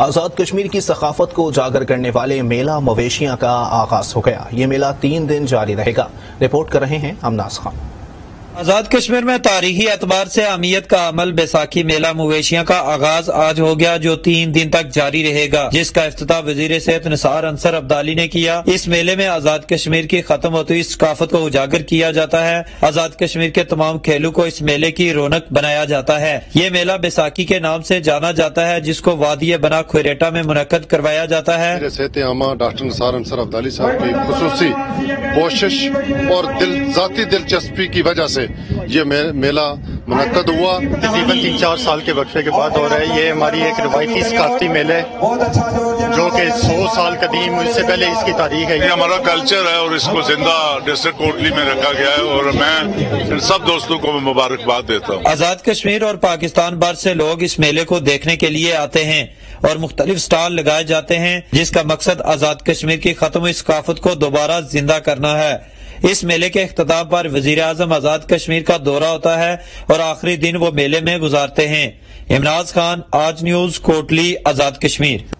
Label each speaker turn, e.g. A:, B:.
A: आज़ाद कश्मीर की सकाफत को उजागर करने वाले मेला मवेशियाँ का आगाज़ हो गया। ये मेला तीन दिन जारी रहेगा। रिपोर्ट कर रहे हैं अमनाज खान।
B: आज़ाद कश्मीर में तारीखी एतबार से अहमियत का अमल, बैसाखी मेला मवेशियों का आगाज़ आज हो गया जो तीन दिन तक जारी रहेगा, जिसका अफ्ताह वज़ीर सेहत निसार अंसर अब्दाली ने किया। इस मेले में आज़ाद कश्मीर की खत्म होती हुई सकाफत को उजागर किया जाता है। आज़ाद कश्मीर के तमाम खेलों को इस मेले की रौनक बनाया जाता है। ये मेला बैसाखी के नाम से जाना जाता है, जिसको वादी बना खुरेटा में मुनद करवाया जाता है।
C: कोशिश और दिल, जाती दिलचस्पी की वजह से ये मे, मेला मुनद हुआ।
D: तकरीबन तीन चार साल के वक्फे के बाद हो रहा है। ये हमारी एक रवायती सकाफती मेला है जो कि सौ साल कदीम इससे पहले इसकी तारीख है।
E: ये हमारा कल्चर है और इसको ज़िंदा डिस्ट्रिक्ट कोटली में रखा गया है और मैं इन सब दोस्तों को मुबारकबाद देता हूँ।
B: आज़ाद कश्मीर और पाकिस्तान भर से लोग इस मेले को देखने के लिए आते हैं और मुख्तलिफ़ स्टॉल लगाए जाते हैं जिसका मकसद आज़ाद कश्मीर की खत्म हुई सकाफत को दोबारा ज़िंदा करना है। इस मेले के अख्ताम पर वज़ीर आज़म आज़ाद कश्मीर का दौरा होता है और आखिरी दिन वो मेले में गुजारते हैं। इमराज खान, आज न्यूज़, कोटली, आज़ाद कश्मीर।